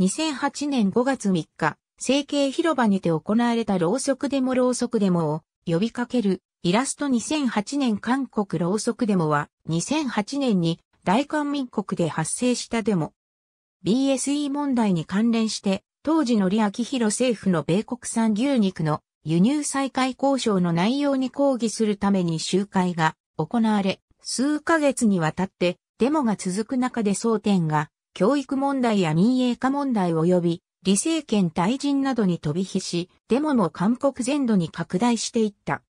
2008年5月3日、成形広場にて行われたろうそくデモろうそくデモを呼びかけるイラスト2008年韓国ろうそくデモは2008年に大韓民国で発生したデモ。BSE 問題に関連して当時の李明弘政府の米国産牛肉の輸入再開交渉の内容に抗議するために集会が行われ、数ヶ月にわたってデモが続く中で争点が教育問題や民営化問題及び李政権退陣などに飛び火し、デモも韓国全土に拡大していった。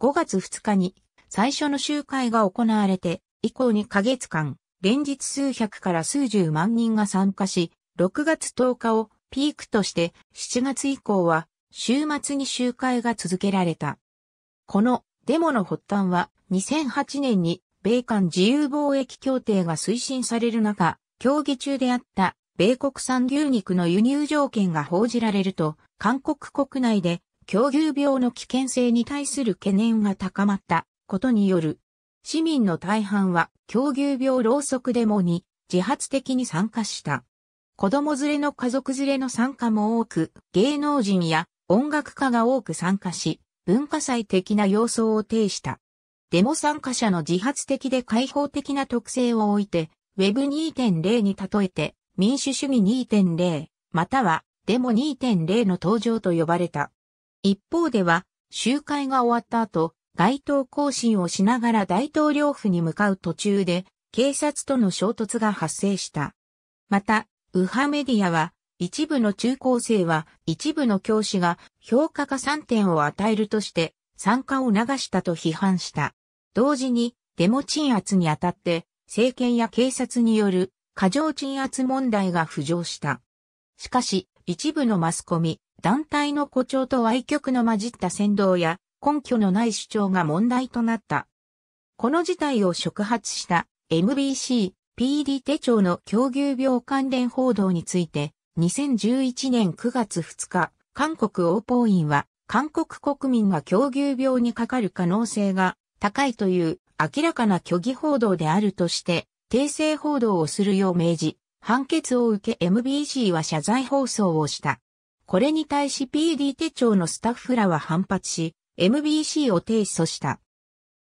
5月2日に最初の集会が行われて、以降2ヶ月間、連日数百から数十万人が参加し、6月10日をピークとして7月以降は週末に集会が続けられた。このデモの発端は2008年に米韓自由貿易協定が推進される中、協議中であった米国産牛肉の輸入条件が報じられると、韓国国内で狂牛病の危険性に対する懸念が高まったことによる。市民の大半は狂牛病ろうそくデモに自発的に参加した。子供連れの家族連れの参加も多く、芸能人や音楽家が多く参加し、文化祭的な様相を呈した。デモ参加者の自発的で開放的な特性を置いて、Web2.0 に例えて、民主主義2.0、またはデモ2.0の登場と呼ばれた。一方では、集会が終わった後、街頭行進をしながら大統領府に向かう途中で、警察との衝突が発生した。また、右派メディアは、一部の中高生は、一部の教師が評価加3点を与えるとして、参加を流したと批判した。同時に、デモ鎮圧にあたって、政権や警察による過剰鎮圧問題が浮上した。しかし、一部のマスコミ、団体の誇張と歪曲の混じった先導や根拠のない主張が問題となった。この事態を触発した MBC、PD 手帳の狂牛病関連報道について、2011年9月2日、韓国欧報院は、韓国国民が狂牛病にかかる可能性が高いという明らかな虚偽報道であるとして、訂正報道をするよう命じ、判決を受け MBC は謝罪放送をした。これに対し PD 手帳のスタッフらは反発し、MBC を提訴した。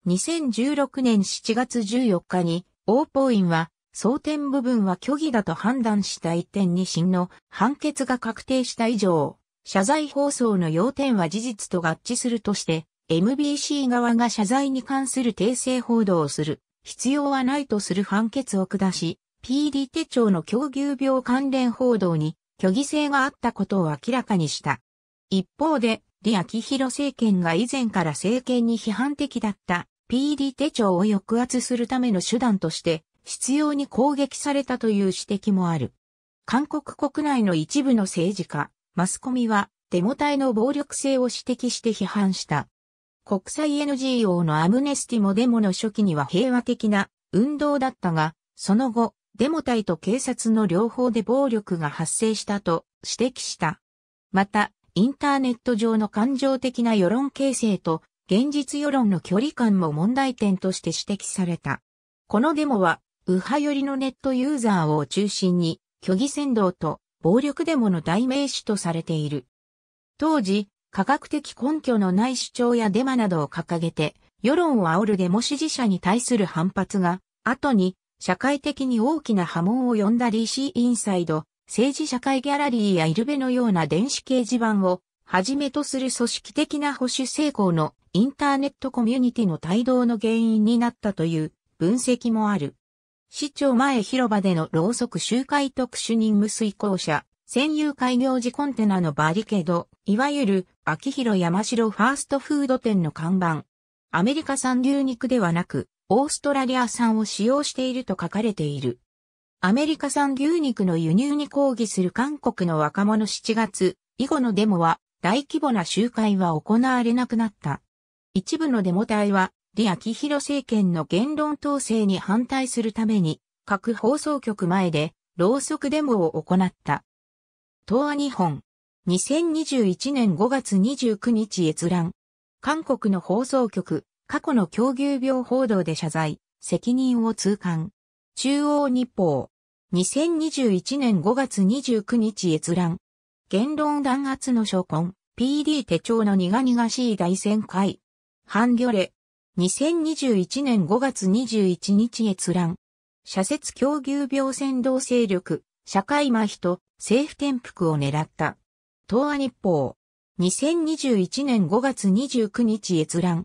2016年7月14日に、オーポインは、争点部分は虚偽だと判断した一点に審の判決が確定した以上、謝罪放送の要点は事実と合致するとして、MBC 側が謝罪に関する訂正報道をする必要はないとする判決を下し、PD 手帳の狂牛病関連報道に虚偽性があったことを明らかにした。一方で、李明弘政権が以前から政権に批判的だった PD 手帳を抑圧するための手段として必要に攻撃されたという指摘もある。韓国国内の一部の政治家、マスコミはデモ隊の暴力性を指摘して批判した。国際 NGO のアムネスティもデモの初期には平和的な運動だったが、その後、デモ隊と警察の両方で暴力が発生したと指摘した。また、インターネット上の感情的な世論形成と現実世論の距離感も問題点として指摘された。このデモは、右派寄りのネットユーザーを中心に、虚偽扇動と暴力デモの代名詞とされている。当時、科学的根拠のない主張やデマなどを掲げて、世論を煽るデモ支持者に対する反発が、後に社会的に大きな波紋を呼んだ DC インサイド、政治社会ギャラリーやイルベのような電子掲示板をはじめとする組織的な保守成功のインターネットコミュニティの帯同の原因になったという分析もある。市長前広場でのろうそく集会特殊任務遂行者、専有開業時コンテナのバリケード、いわゆる、秋広山城ファーストフード店の看板。アメリカ産牛肉ではなく、オーストラリア産を使用していると書かれている。アメリカ産牛肉の輸入に抗議する韓国の若者7月、以後のデモは、大規模な集会は行われなくなった。一部のデモ隊は、李明弘政権の言論統制に反対するために、各放送局前で、ろうそくデモを行った。東亜日本。2021年5月29日閲覧。韓国の放送局、過去の狂牛病報道で謝罪、責任を痛感。中央日報。2021年5月29日閲覧。言論弾圧の証拠。PD 手帳の苦々しい大旋回。半魚レ。2021年5月21日閲覧。社説狂牛病先導勢力、社会麻痺と政府転覆を狙った。東亜日報。2021年5月29日閲覧。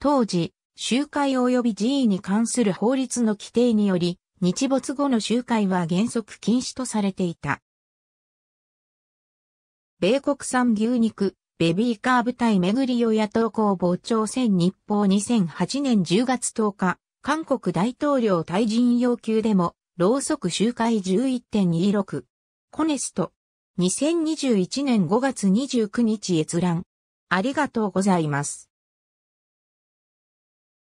当時、集会及び寺院に関する法律の規定により、日没後の集会は原則禁止とされていた。米国産牛肉、ベビーカー部隊巡り与野党公防朝鮮日報2008年10月10日、韓国大統領退陣要求でも、ろうそく集会11.26。コネスト。2021年5月29日閲覧。ありがとうございます。